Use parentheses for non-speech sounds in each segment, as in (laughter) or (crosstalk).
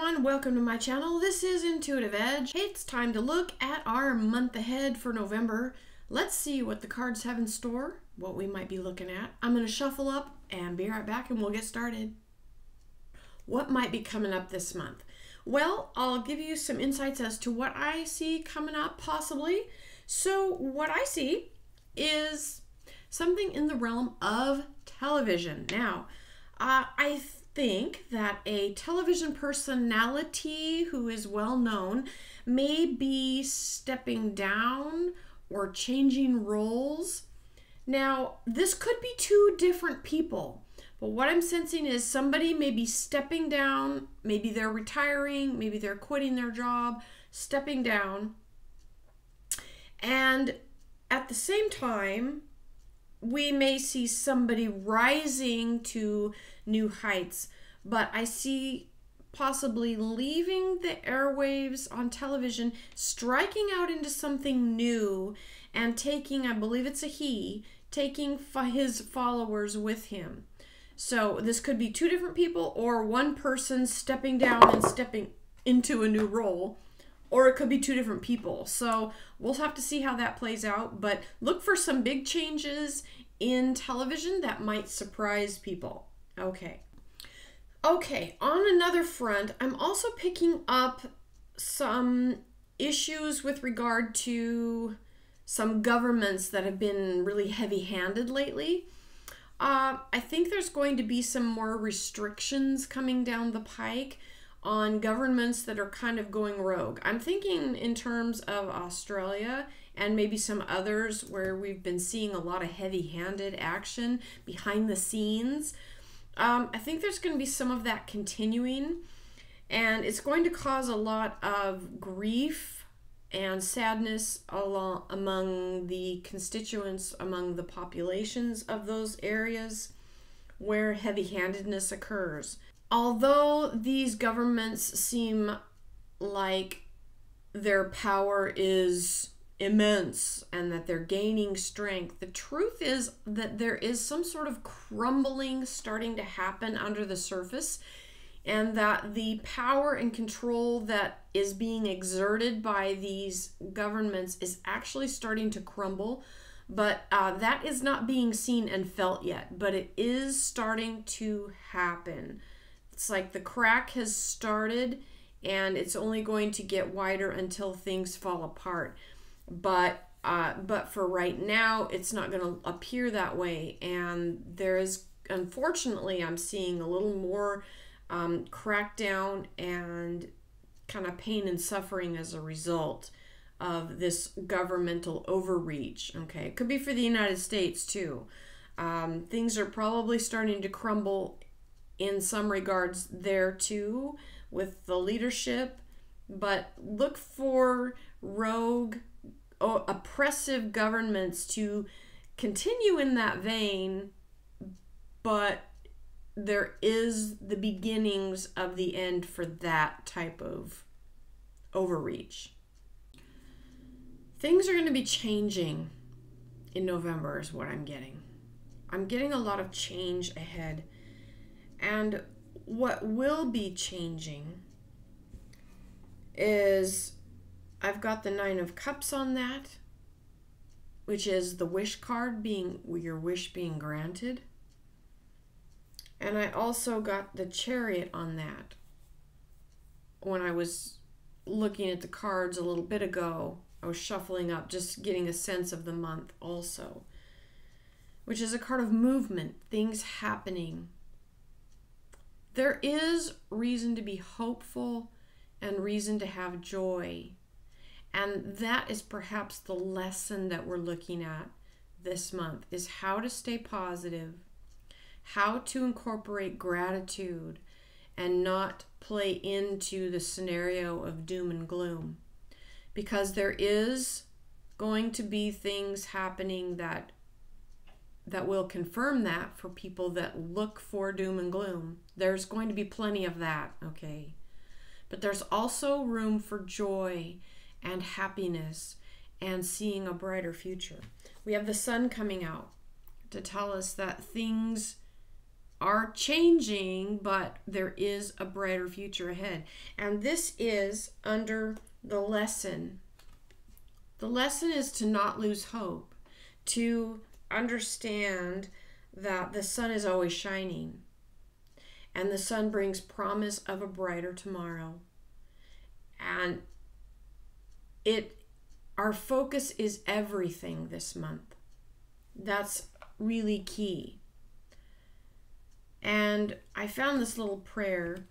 everyone, welcome to my channel. This is Intuitive Edge. It's time to look at our month ahead for November. Let's see what the cards have in store, what we might be looking at. I'm going to shuffle up and be right back and we'll get started. What might be coming up this month? Well, I'll give you some insights as to what I see coming up possibly. So what I see is something in the realm of television. Now, uh, I think that a television personality who is well known may be stepping down or changing roles. Now, this could be two different people, but what I'm sensing is somebody may be stepping down, maybe they're retiring, maybe they're quitting their job, stepping down. And at the same time, we may see somebody rising to new heights, but I see possibly leaving the airwaves on television, striking out into something new, and taking, I believe it's a he, taking his followers with him. So this could be two different people or one person stepping down and stepping into a new role or it could be two different people. So we'll have to see how that plays out. But look for some big changes in television that might surprise people. Okay. Okay, on another front, I'm also picking up some issues with regard to some governments that have been really heavy handed lately. Uh, I think there's going to be some more restrictions coming down the pike on governments that are kind of going rogue. I'm thinking in terms of Australia and maybe some others where we've been seeing a lot of heavy handed action behind the scenes. Um, I think there's going to be some of that continuing, and it's going to cause a lot of grief and sadness along, among the constituents, among the populations of those areas where heavy handedness occurs. Although these governments seem like their power is immense and that they're gaining strength. The truth is that there is some sort of crumbling starting to happen under the surface, and that the power and control that is being exerted by these governments is actually starting to crumble. But uh, that is not being seen and felt yet, but it is starting to happen. It's like the crack has started and it's only going to get wider until things fall apart but uh, but for right now, it's not going to appear that way. And there is, unfortunately, I'm seeing a little more um, crackdown and kind of pain and suffering as a result of this governmental overreach. Okay, it could be for the United States too. Um, things are probably starting to crumble in some regards there too with the leadership, but look for rogue oppressive governments to continue in that vein, but there is the beginnings of the end for that type of overreach. Things are going to be changing in November, is what I'm getting. I'm getting a lot of change ahead. And what will be changing is I've got the Nine of Cups on that, which is the wish card being your wish being granted. And I also got the Chariot on that when I was looking at the cards a little bit ago. I was shuffling up, just getting a sense of the month also, which is a card of movement, things happening. There is reason to be hopeful and reason to have joy and that is perhaps the lesson that we're looking at this month is how to stay positive, how to incorporate gratitude and not play into the scenario of doom and gloom. Because there is going to be things happening that that will confirm that for people that look for doom and gloom. There's going to be plenty of that, okay? But there's also room for joy and happiness and seeing a brighter future. We have the sun coming out to tell us that things are changing, but there is a brighter future ahead. And this is under the lesson. The lesson is to not lose hope, to understand that the sun is always shining and the sun brings promise of a brighter tomorrow. And it our focus is everything this month. That's really key. And I found this little prayer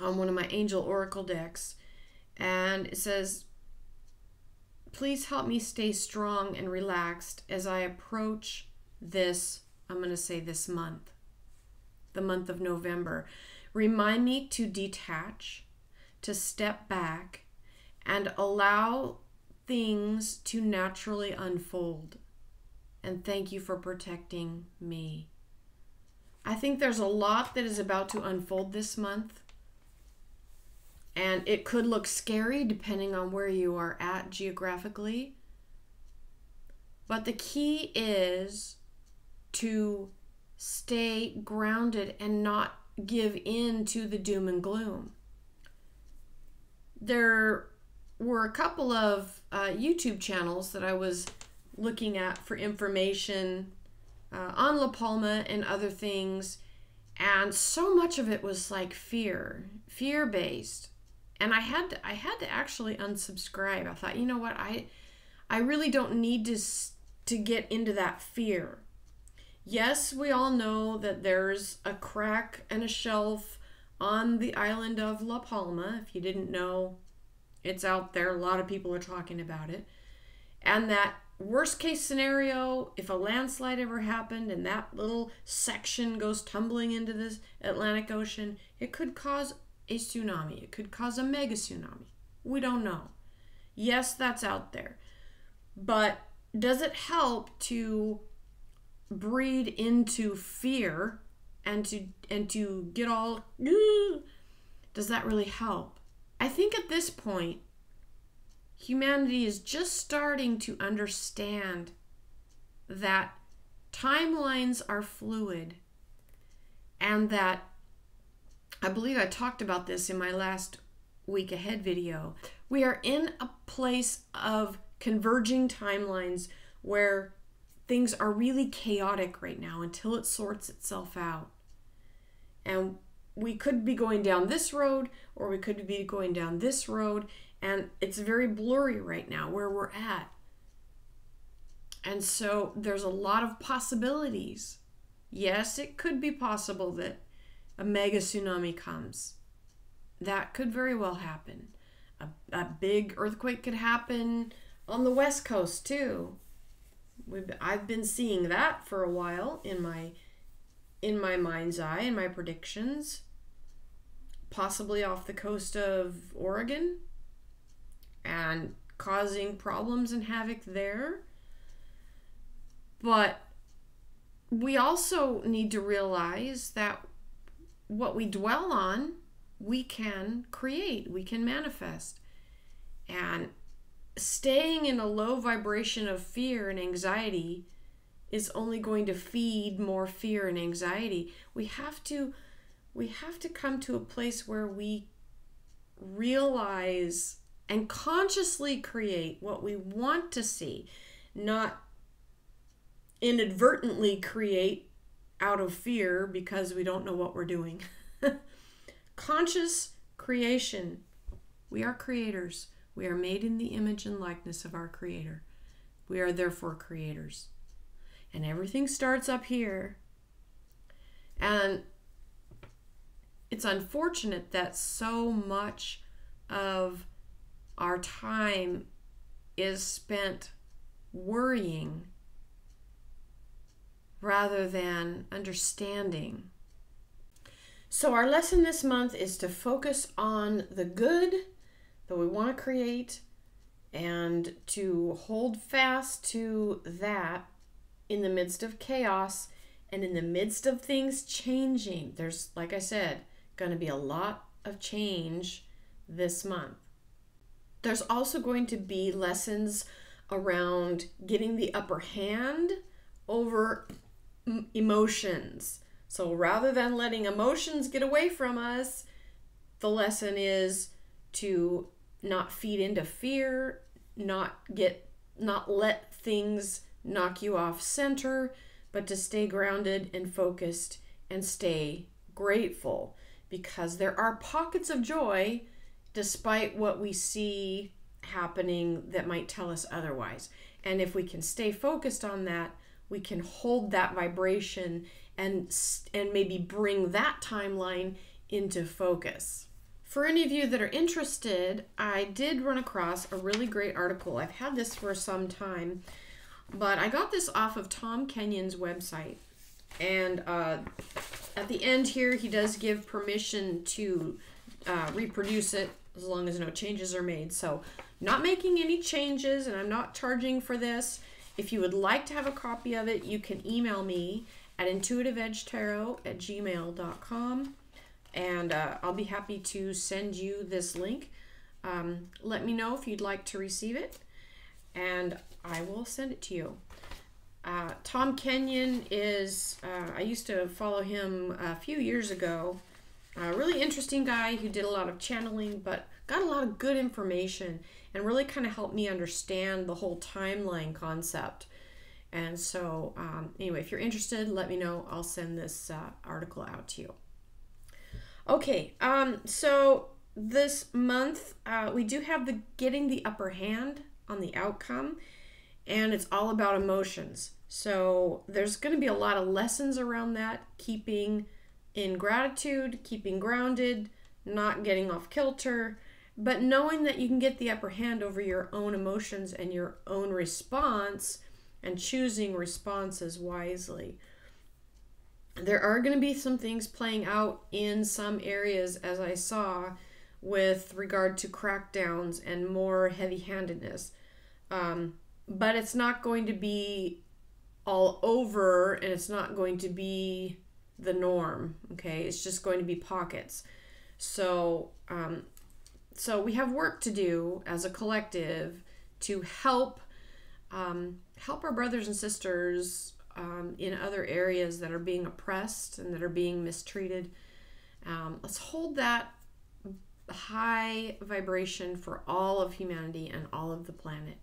on one of my angel oracle decks and it says please help me stay strong and relaxed as I approach this I'm going to say this month the month of November. Remind me to detach, to step back, and allow things to naturally unfold. And thank you for protecting me. I think there's a lot that is about to unfold this month. And it could look scary depending on where you are at geographically. But the key is to stay grounded and not give in to the doom and gloom. There were a couple of uh, YouTube channels that I was looking at for information uh, on La Palma and other things, and so much of it was like fear, fear based. And I had to, I had to actually unsubscribe. I thought, you know what, I I really don't need to to get into that fear. Yes, we all know that there's a crack and a shelf on the island of La Palma. If you didn't know, it's out there. A lot of people are talking about it. And that worst case scenario, if a landslide ever happened and that little section goes tumbling into the Atlantic Ocean, it could cause a tsunami. It could cause a mega tsunami. We don't know. Yes, that's out there. But does it help to breed into fear and to and to get all (sighs) does that really help i think at this point humanity is just starting to understand that timelines are fluid and that i believe i talked about this in my last week ahead video we are in a place of converging timelines where things are really chaotic right now until it sorts itself out. And we could be going down this road or we could be going down this road, and it's very blurry right now where we're at. And so there's a lot of possibilities. Yes, it could be possible that a mega tsunami comes. That could very well happen. A, a big earthquake could happen on the west coast too. We've, I've been seeing that for a while in my in my mind's eye in my predictions possibly off the coast of Oregon and causing problems and havoc there but we also need to realize that what we dwell on we can create we can manifest and staying in a low vibration of fear and anxiety is only going to feed more fear and anxiety. We have to we have to come to a place where we realize and consciously create what we want to see, not inadvertently create out of fear because we don't know what we're doing. (laughs) Conscious creation. We are creators. We are made in the image and likeness of our Creator. We are therefore creators. And everything starts up here. And it's unfortunate that so much of our time is spent worrying rather than understanding. So, our lesson this month is to focus on the good that we want to create and to hold fast to that in the midst of chaos and in the midst of things changing. There's, like I said, going to be a lot of change this month. There's also going to be lessons around getting the upper hand over emotions. So rather than letting emotions get away from us, the lesson is to not feed into fear, not get not let things knock you off center, but to stay grounded and focused and stay grateful because there are pockets of joy despite what we see happening that might tell us otherwise. And if we can stay focused on that, we can hold that vibration and and maybe bring that timeline into focus. For any of you that are interested, I did run across a really great article. I've had this for some time, but I got this off of Tom Kenyon's website. And uh, at the end here, he does give permission to uh, reproduce it as long as no changes are made. So, not making any changes, and I'm not charging for this. If you would like to have a copy of it, you can email me at intuitiveedgetarot at gmail.com and uh, I'll be happy to send you this link. Um, let me know if you'd like to receive it, and I will send it to you. Uh, Tom Kenyon is, uh, I used to follow him a few years ago. A really interesting guy who did a lot of channeling, but got a lot of good information and really kind of helped me understand the whole timeline concept. And so, um, anyway, if you're interested, let me know. I'll send this uh, article out to you. Okay, um, so this month uh, we do have the getting the upper hand on the outcome, and it's all about emotions. So there's going to be a lot of lessons around that, keeping in gratitude, keeping grounded, not getting off kilter, but knowing that you can get the upper hand over your own emotions and your own response and choosing responses wisely. There are going to be some things playing out in some areas, as I saw, with regard to crackdowns and more heavy handedness. Um, but it's not going to be all over and it's not going to be the norm okay it's just going to be pockets so um, so we have work to do as a collective to help um, help our brothers and sisters um, in other areas that are being oppressed and that are being mistreated. Um, let's hold that high vibration for all of humanity and all of the planet.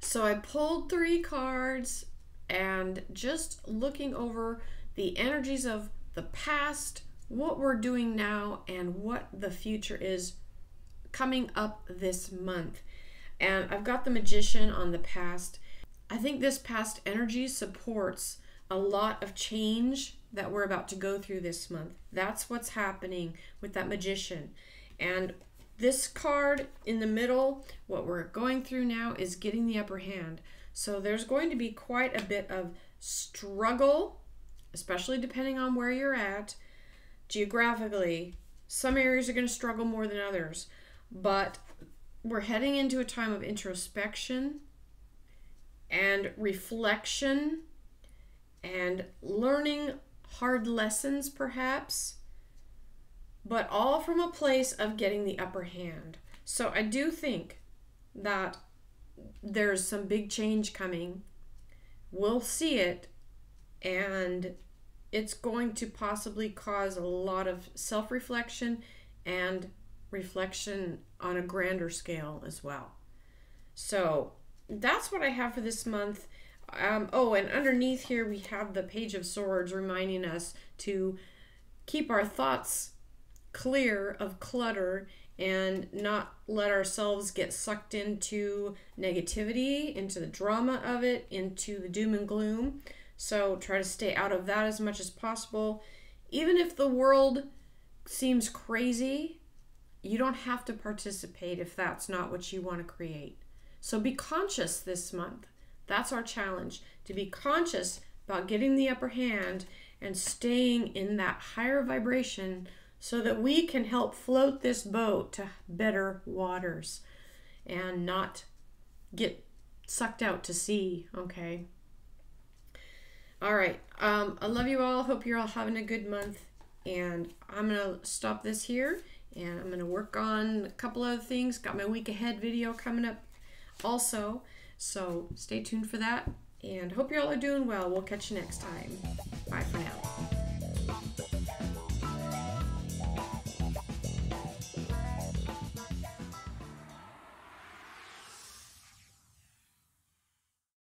So I pulled three cards and just looking over the energies of the past, what we're doing now, and what the future is coming up this month. And I've got the magician on the past. I think this past energy supports a lot of change that we're about to go through this month. That's what's happening with that magician. And this card in the middle, what we're going through now is getting the upper hand. So there's going to be quite a bit of struggle, especially depending on where you're at. Geographically, some areas are going to struggle more than others, but we're heading into a time of introspection and reflection and learning hard lessons, perhaps but all from a place of getting the upper hand. So I do think that there's some big change coming. We'll see it, and it's going to possibly cause a lot of self reflection and reflection on a grander scale as well. So that's what I have for this month. Um, oh, and underneath here we have the Page of Swords reminding us to keep our thoughts clear of clutter and not let ourselves get sucked into negativity, into the drama of it, into the doom and gloom. So try to stay out of that as much as possible. Even if the world seems crazy, you don't have to participate if that's not what you want to create. So be conscious this month. That's our challenge to be conscious about getting the upper hand and staying in that higher vibration so that we can help float this boat to better waters and not get sucked out to sea, okay? All right. Um, I love you all. Hope you're all having a good month. And I'm going to stop this here and I'm going to work on a couple other things. Got my week ahead video coming up also. So stay tuned for that. And hope you all are doing well. We'll catch you next time. Bye for now.